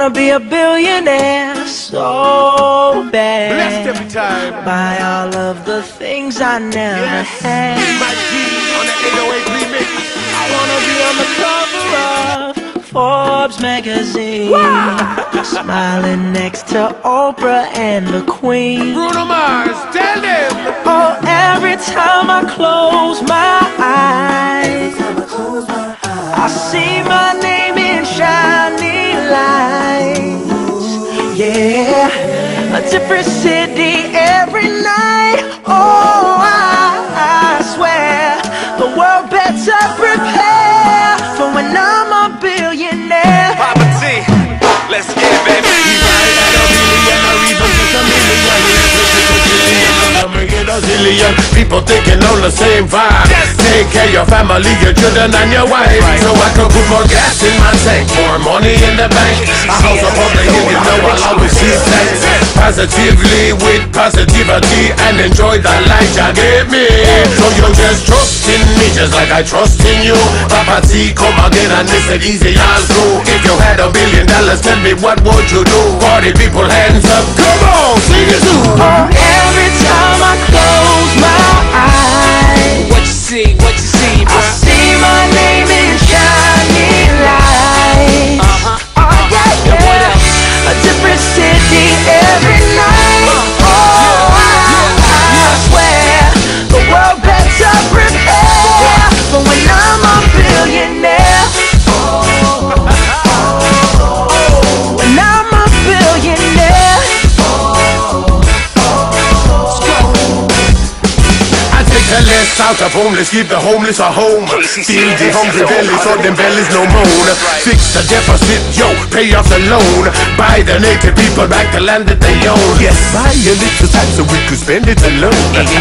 wanna be a billionaire so bad. Blessed every time. Buy all of the things I never Yes. had. My G on the 808 remix. I wanna be on the cover of Forbes magazine, smiling next to Oprah and the Queen. Bruno Mars, tell them. Oh, every time I close my different city every night. Oh, I, I swear the world better prepare for when I'm a billionaire. Papa T, let's get it, baby. Zillion people thinking on the same vibe. Take care of your family, your children, and your wife. So I can put more gas in my tank, more money in the bank. A house of public, you know I'll always see thanks. Positively with positivity and enjoy the life you gave me. So you just trust in me, just like I trust in you. Papa T, come again and this is easy as go. If you had a billion dollars, tell me what would you do? Party people, hands up, come on, out of homeless, give the homeless a home. Feed the hungry belly so them bellies no moan. Fix the deficit, yo, pay off the loan. Buy the native people back the land that they own. Yes, buy a little time so we could spend it alone.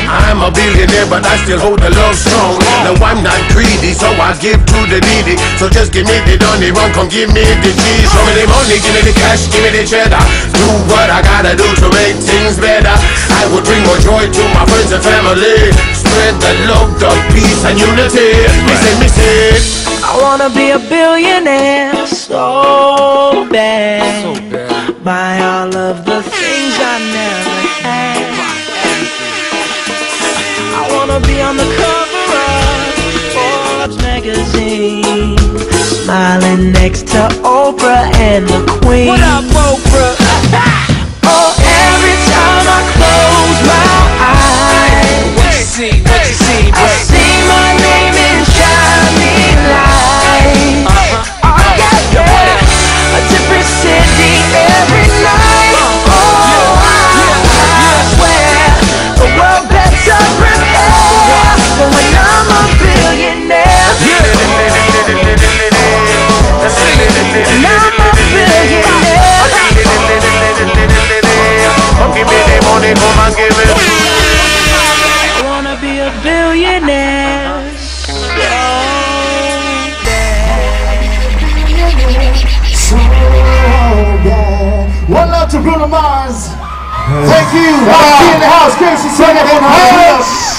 I'm a billionaire, but I still hold the love strong. Now I'm not greedy, so I give to the needy. So just give me the donny run, come give me the cheese. Show me the money, give me the cash, give me the cheddar. Do what I gotta do to make things better. I would bring more joy to my friends and family. Spread the love, the peace and unity. Miss it, miss it. I wanna be a billionaire so bad. Buy all of the things I never had. I wanna be on the cover of Forbes magazine, smiling next to Oprah and the Queen. What up, Oprah? Love to Bruno Mars. Thank you. Rocky in the house. Gracie singing in the house.